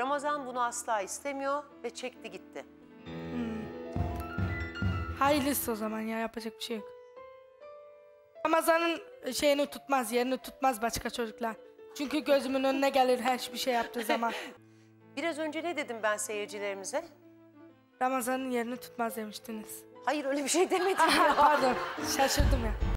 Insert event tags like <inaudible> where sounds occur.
Ramazan bunu asla istemiyor ve çekti gitti. Hayırlısı o zaman ya yapacak bir şey yok. Ramazan'ın şeyini tutmaz, yerini tutmaz başka çocuklar. Çünkü gözümün önüne gelir her şey, bir şey yaptığı zaman. <laughs> Biraz önce ne dedim ben seyircilerimize? Ramazan'ın yerini tutmaz demiştiniz. Hayır öyle bir şey demedim <laughs> ah, ya. Pardon, şaşırdım ya.